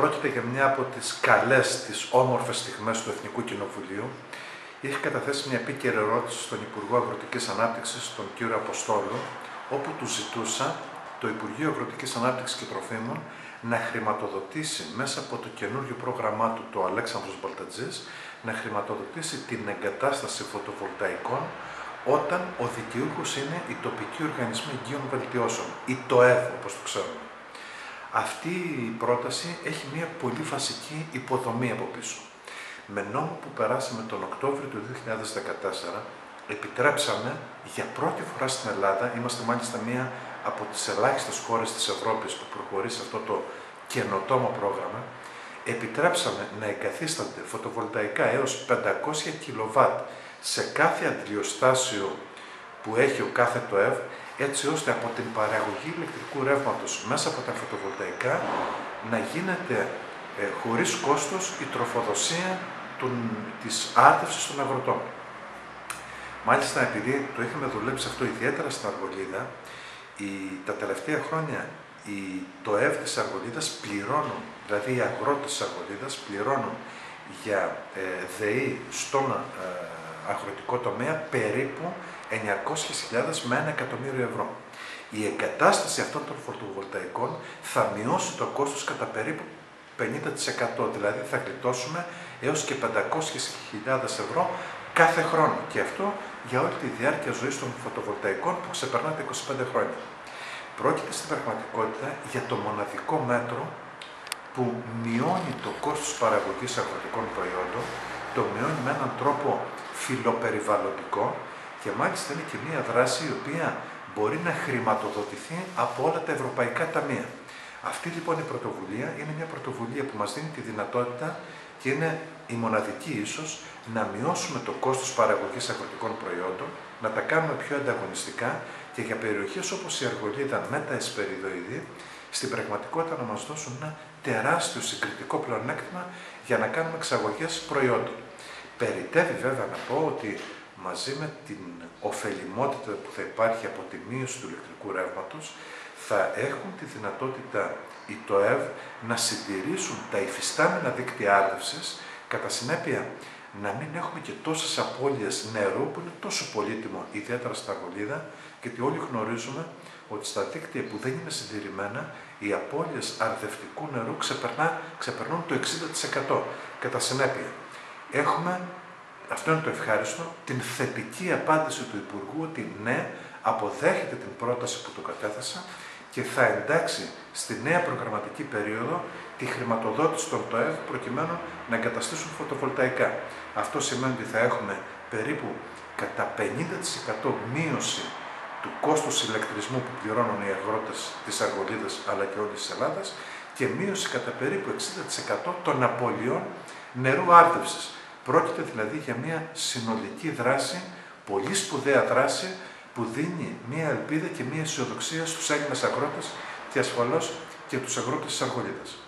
Πρόκειται για μια από τις καλές, τις όμορφες στιγμές του Εθνικού Κοινοβουλίου. Είχε καταθέσει μια επίκαιρη ερώτηση στον Υπουργό Αγροτικής Ανάπτυξης, τον κύριο Αποστόλου, όπου του ζητούσα το Υπουργείο Αγροτικής Ανάπτυξης και Τροφίμων να χρηματοδοτήσει μέσα από το καινούριο πρόγραμμά του, το Αλέξανδρος Μπαλτατζής, να χρηματοδοτήσει την εγκατάσταση φωτοβολταϊκών όταν ο δικαιούχος είναι η τοπική οργανισμή εγγύων βελτιώσεων, η ΤΟΕΒ όπως το ξέρουμε. Αυτή η πρόταση έχει μια πολύ βασική υποδομή από πίσω. Με νόμο που περάσαμε τον Οκτώβριο του 2014, επιτρέψαμε για πρώτη φορά στην Ελλάδα, είμαστε μάλιστα μία από τις ελάχιστες χώρες της Ευρώπης που προχωρεί σε αυτό το καινοτόμο πρόγραμμα, επιτρέψαμε να εγκαθίστανται φωτοβολταϊκά έως 500 κιλοβάτ σε κάθε αντιλιοστάσιο που έχει ο κάθε ΤΟΕΒ έτσι ώστε από την παραγωγή ηλεκτρικού ρεύματος μέσα από τα φωτοβολταϊκά να γίνεται ε, χωρίς κόστος η τροφοδοσία των, της άρτευσης των αγροτών. Μάλιστα, επειδή το είχαμε δουλέψει αυτό ιδιαίτερα στην Αργολίδα, η, τα τελευταία χρόνια οι, το ΕΒ της Αργολίδας πληρώνουν, δηλαδή οι αγρότες της Αργολίδας πληρώνουν για ε, ΔΕΗ στον ε, αγροτικό τομέα περίπου 900.000 με 1 εκατομμύριο ευρώ. Η εγκατάσταση αυτών των φωτοβολταϊκών θα μειώσει το κόστος κατά περίπου 50%, δηλαδή θα γλιτώσουμε έως και 500.000 ευρώ κάθε χρόνο. Και αυτό για όλη τη διάρκεια ζωής των φωτοβολταϊκών που ξεπερνά τα 25 χρόνια. Πρόκειται στην πραγματικότητα για το μοναδικό μέτρο που μειώνει το κόστος παραγωγής αγροτικών προϊόντων, το μειώνει με έναν τρόπο φιλοπεριβαλλοντικό και μάλιστα είναι και μια δράση η οποία μπορεί να χρηματοδοτηθεί από όλα τα ευρωπαϊκά ταμεία. Αυτή λοιπόν η πρωτοβουλία είναι μια πρωτοβουλία που μας δίνει τη δυνατότητα και είναι η μοναδική ίσως να μειώσουμε το κόστος παραγωγής αγροτικών προϊόντων, να τα κάνουμε πιο ανταγωνιστικά και για περιοχές όπως η Αργολίδα με τα εσπεριδοειδή, στην πραγματικότητα να μας δώσουν ένα τεράστιο συγκριτικό πλεονέκτημα για να κάνουμε εξαγωγές προϊόντων. Περιτεύει βέβαια να πω ότι μαζί με την ωφελημότητα που θα υπάρχει από τη μείωση του ηλεκτρικού ρεύματος, θα έχουν τη δυνατότητα οι ΤΟΕΒ να συντηρήσουν τα υφιστάμενα δίκτυα άρδευσης, κατά συνέπεια να μην έχουμε και τόσες απώλειες νερού που είναι τόσο πολύτιμο, ιδιαίτερα στα Αργολίδα, γιατί όλοι γνωρίζουμε ότι στα δίκτυα που δεν είναι συντηρημένα, οι απώλειες αρδευτικού νερού ξεπερνούν το 60%. Κατά συνέπεια, έχουμε αυτό είναι το ευχάριστο, την θετική απάντηση του Υπουργού ότι ναι, αποδέχεται την πρόταση που του κατέθεσα και θα εντάξει στη νέα προγραμματική περίοδο τη χρηματοδότηση των ΤΟΕΒ προκειμένου να εγκαταστήσουν φωτοβολταϊκά. Αυτό σημαίνει ότι θα έχουμε περίπου κατά 50% μείωση του κόστου ηλεκτρισμού που πληρώνουν οι αγρότες της Αργολίδας αλλά και όλης της Ελλάδας και μείωση κατά περίπου 60% των απολειών νερού άρτευσης. Πρόκειται δηλαδή για μια συνολική δράση, πολύ σπουδαία δράση, που δίνει μια ελπίδα και μια αισιοδοξία στους Έλληνες αγρότες και ασφαλώς και τους αγρότες της Αργολίδας.